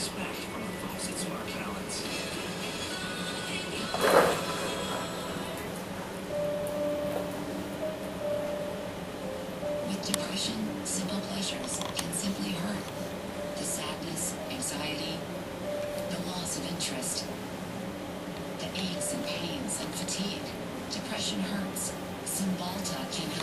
expect from folks with smart talents. With depression, simple pleasures can simply hurt. The sadness, anxiety, the loss of interest, the aches and pains and fatigue. Depression hurts. Cymbalta can help.